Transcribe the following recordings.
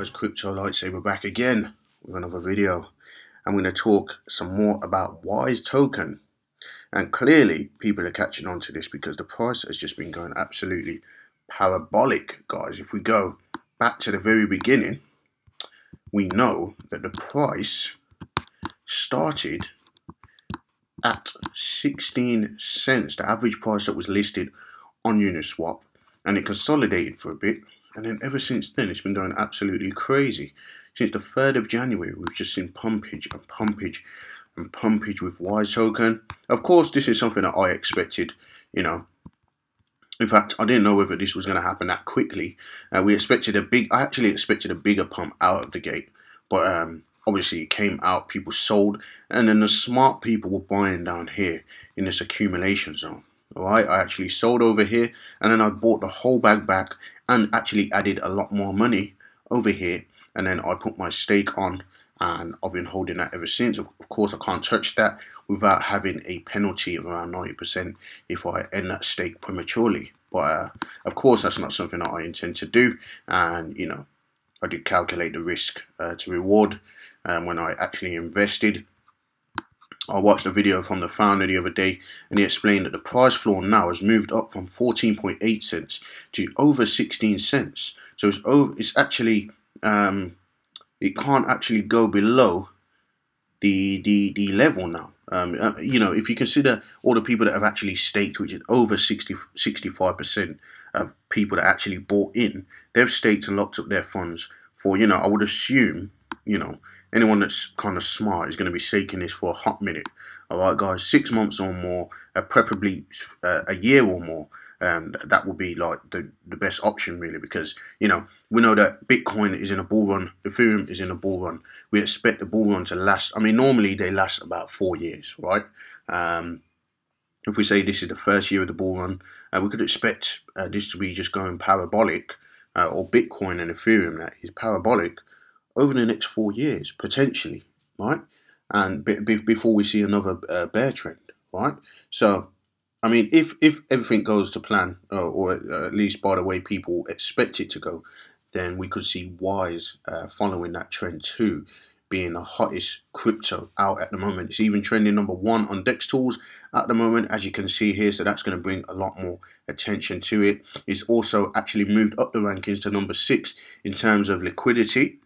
guys, Crypto Lightsaber back again with another video. I'm going to talk some more about Wise Token. And clearly, people are catching on to this because the price has just been going absolutely parabolic, guys. If we go back to the very beginning, we know that the price started at 16 cents, the average price that was listed on Uniswap, and it consolidated for a bit and then ever since then, it's been going absolutely crazy. Since the 3rd of January, we've just seen pumpage and pumpage and pumpage with Wise Token. Of course, this is something that I expected, you know. In fact, I didn't know whether this was going to happen that quickly. Uh, we expected a big, I actually expected a bigger pump out of the gate. But um, obviously it came out, people sold, and then the smart people were buying down here in this accumulation zone. Alright, I actually sold over here and then I bought the whole bag back and actually added a lot more money over here and then I put my stake on and I've been holding that ever since. Of course, I can't touch that without having a penalty of around 90% if I end that stake prematurely. But uh, of course, that's not something that I intend to do. And, you know, I did calculate the risk uh, to reward um, when I actually invested. I watched a video from the founder the other day and he explained that the price floor now has moved up from 14.8 cents to over 16 cents. So it's over, it's actually um, it can't actually go below the the the level now. Um, uh, you know, if you consider all the people that have actually staked, which is over 60 65 percent of people that actually bought in, they've staked and locked up their funds for you know. I would assume you know anyone that's kind of smart is going to be seeking this for a hot minute. All right, guys, six months or more, uh, preferably uh, a year or more. Um, that would be like the, the best option really because you know we know that Bitcoin is in a bull run, Ethereum is in a bull run. We expect the bull run to last. I mean, normally they last about four years, right? Um, if we say this is the first year of the bull run, uh, we could expect uh, this to be just going parabolic, uh, or Bitcoin and Ethereum that is parabolic over the next four years, potentially, right? And before we see another uh, bear trend, right? So, I mean, if if everything goes to plan, uh, or at least by the way people expect it to go, then we could see Wise uh, following that trend too, being the hottest crypto out at the moment. It's even trending number one on Dex Tools at the moment, as you can see here. So that's going to bring a lot more attention to it. It's also actually moved up the rankings to number six in terms of liquidity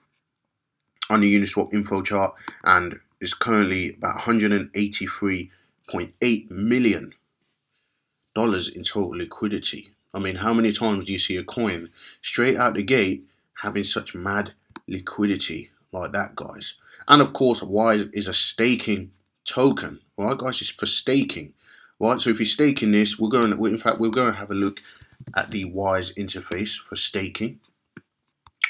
on the Uniswap info chart and is currently about 183.8 million dollars in total liquidity. I mean, how many times do you see a coin straight out the gate having such mad liquidity like that, guys? And of course, Wise is a staking token, right, guys? It's for staking, right? So if you're staking this, we're going. To, in fact, we're going to have a look at the Wise interface for staking.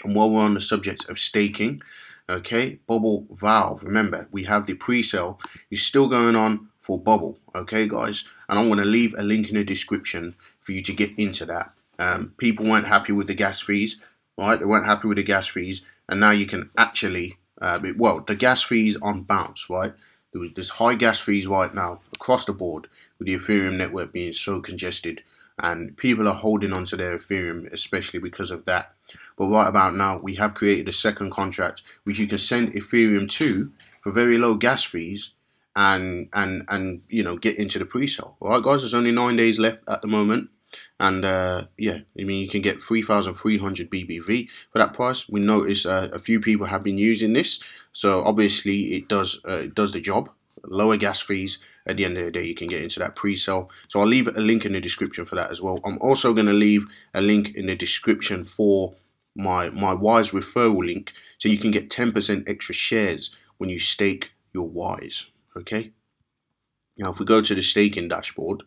And while we're on the subject of staking, okay? Bubble valve. Remember we have the pre-sale. Is still going on for bubble okay guys? And i'm going to leave a link in the description for you to get into that. Um, people weren't happy with the gas fees right? They weren't happy with the gas fees and now you can actually uh, well the gas fees on bounce right? There's high gas fees right now across the board with the ethereum network being so congested and people are holding on to their Ethereum, especially because of that. But right about now, we have created a second contract which you can send Ethereum to for very low gas fees and and and you know get into the pre-sale. All right, guys, there's only nine days left at the moment. And uh, yeah, I mean, you can get 3,300 BBV for that price. We notice uh, a few people have been using this, so obviously it does uh, it does the job lower gas fees. At the end of the day, you can get into that pre-sale. So I'll leave a link in the description for that as well. I'm also going to leave a link in the description for my my Wise referral link, so you can get 10% extra shares when you stake your Wise. Okay. Now, if we go to the staking dashboard,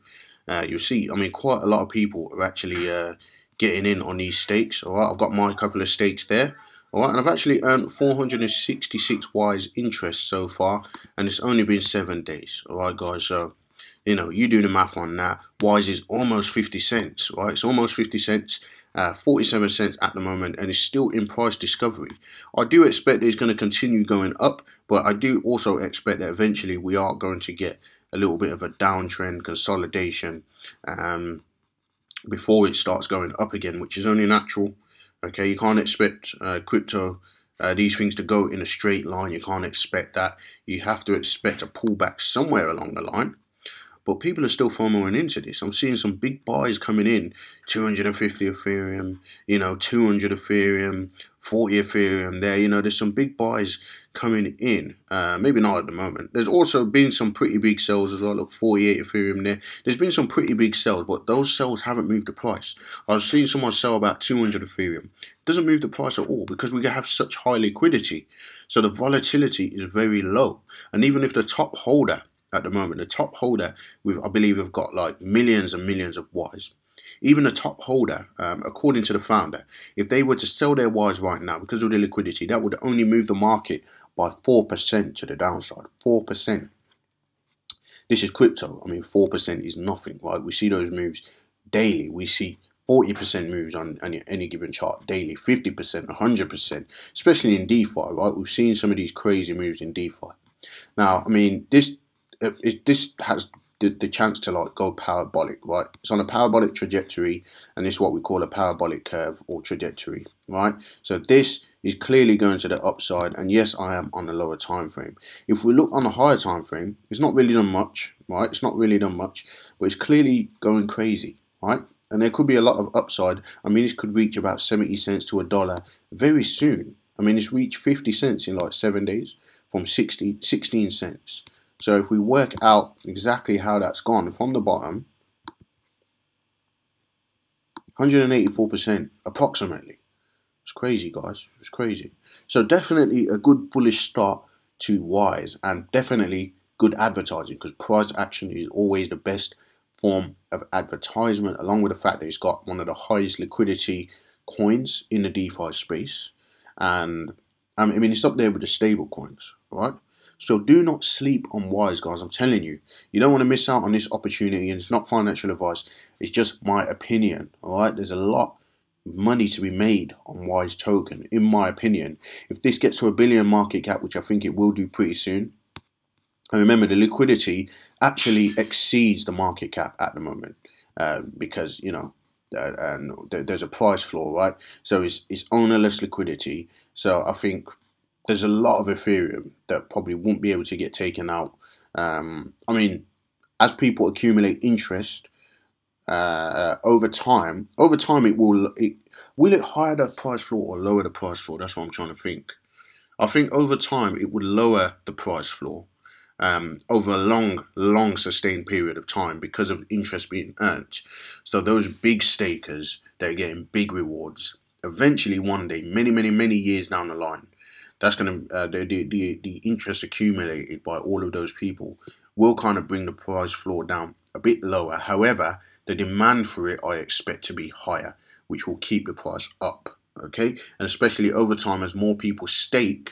uh, you'll see. I mean, quite a lot of people are actually uh, getting in on these stakes. All right, I've got my couple of stakes there. Alright, and I've actually earned 466 Wise interest so far, and it's only been seven days. Alright, guys, so you know, you do the math on that. Wise is almost 50 cents, right? It's almost 50 cents, uh, 47 cents at the moment, and it's still in price discovery. I do expect it's going to continue going up, but I do also expect that eventually we are going to get a little bit of a downtrend consolidation um, before it starts going up again, which is only natural. Okay, you can't expect uh, crypto uh, these things to go in a straight line. You can't expect that. You have to expect a pullback somewhere along the line. But people are still far more into this. I'm seeing some big buys coming in 250 Ethereum, you know, 200 Ethereum, 40 Ethereum there. You know, there's some big buys coming in. Uh, maybe not at the moment. There's also been some pretty big sales as well. Look, 48 Ethereum there. There's been some pretty big sales, but those sales haven't moved the price. I've seen someone sell about 200 Ethereum. Doesn't move the price at all because we have such high liquidity. So the volatility is very low. And even if the top holder at the moment. The top holder, with I believe, have got like millions and millions of Wise. Even the top holder, um, according to the founder, if they were to sell their Wise right now because of the liquidity, that would only move the market by 4% to the downside. 4%. This is crypto. I mean, 4% is nothing, right? We see those moves daily. We see 40% moves on any, any given chart daily, 50%, 100%, especially in DeFi, right? We've seen some of these crazy moves in DeFi. Now, I mean, this Uh, it, this has the, the chance to like go parabolic, right? It's on a parabolic trajectory, and this is what we call a parabolic curve or trajectory, right? So this is clearly going to the upside, and yes, I am on a lower time frame. If we look on the higher time frame, it's not really done much, right? It's not really done much, but it's clearly going crazy, right? And there could be a lot of upside. I mean, it could reach about 70 cents to a dollar very soon. I mean, it's reached 50 cents in like seven days from 60, 16 cents. So if we work out exactly how that's gone from the bottom, 184% approximately. It's crazy, guys. It's crazy. So definitely a good bullish start to Wise and definitely good advertising because price action is always the best form of advertisement along with the fact that it's got one of the highest liquidity coins in the DeFi space. And I mean, it's up there with the stable coins, right? So do not sleep on Wise, guys. I'm telling you, you don't want to miss out on this opportunity. And it's not financial advice. It's just my opinion. All right. There's a lot of money to be made on Wise token, in my opinion. If this gets to a billion market cap, which I think it will do pretty soon. And remember, the liquidity actually exceeds the market cap at the moment uh, because you know uh, and there's a price floor, right? So it's it's ownerless liquidity. So I think there's a lot of Ethereum that probably won't be able to get taken out. Um, I mean, as people accumulate interest uh, over time, over time it will it, will it higher the price floor or lower the price floor? That's what I'm trying to think. I think over time it would lower the price floor um, over a long, long sustained period of time because of interest being earned. So those big stakers, they're getting big rewards. Eventually, one day, many, many, many years down the line, that's going to uh, the, the the interest accumulated by all of those people will kind of bring the price floor down a bit lower. However, the demand for it I expect to be higher, which will keep the price up. Okay, and especially over time as more people stake,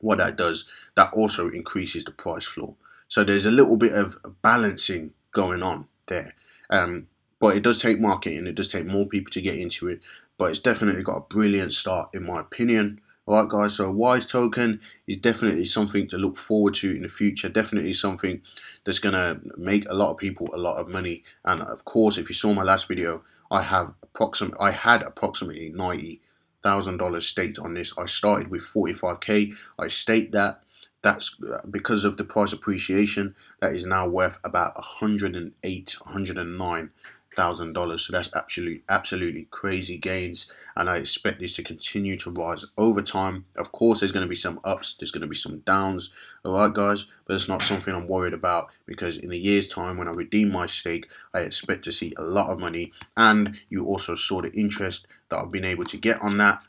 what that does that also increases the price floor. So there's a little bit of balancing going on there. Um, but it does take marketing. It does take more people to get into it. But it's definitely got a brilliant start in my opinion. Alright guys, so Wise token is definitely something to look forward to in the future. Definitely something that's going to make a lot of people a lot of money. And of course, if you saw my last video, I have approximate I had approximately ninety thousand dollars staked on this. I started with 45k. I staked that. That's uh, because of the price appreciation. That is now worth about 108, 109 thousand dollars. So that's absolutely absolutely crazy gains, and I expect this to continue to rise over time. Of course, there's going to be some ups, there's going to be some downs. All right, guys, but it's not something I'm worried about because in a year's time, when I redeem my stake, I expect to see a lot of money, and you also saw the interest that I've been able to get on that.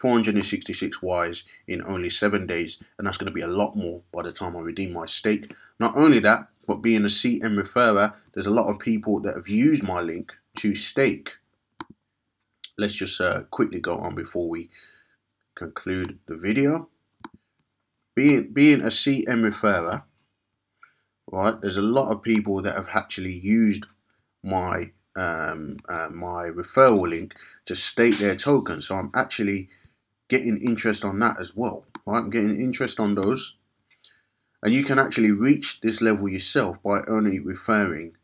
466 Wise in only seven days, and that's going to be a lot more by the time I redeem my stake. Not only that, but being a CM referrer, there's a lot of people that have used my link to stake. Let's just uh, quickly go on before we conclude the video. Being, being a CM referrer, right, there's a lot of people that have actually used my um, uh, my referral link to stake their token. So I'm actually getting interest on that as well. Right? I'm getting interest on those and you can actually reach this level yourself by only referring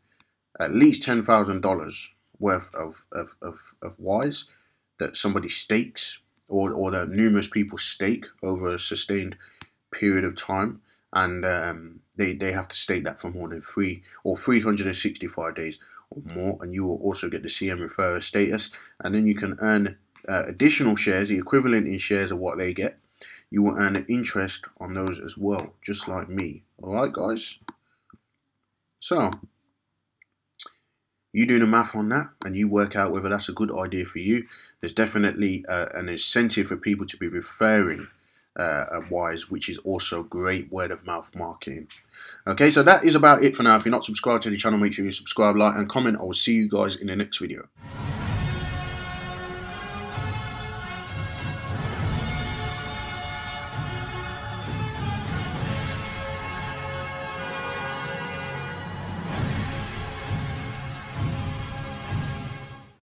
at least $10,000 worth of, of, of, of Wise that somebody stakes or, or that numerous people stake over a sustained period of time. And um, they, they have to stake that for more than three or 365 days or more. And you will also get the CM referrer status. And then you can earn uh, additional shares the equivalent in shares of what they get you will earn interest on those as well just like me all right guys so you do the math on that and you work out whether that's a good idea for you. There's definitely uh, an incentive for people to be referring uh, Wise, which is also great word of mouth marketing. Okay, so that is about it for now. If you're not subscribed to the channel, make sure you subscribe, like, and comment. I will see you guys in the next video.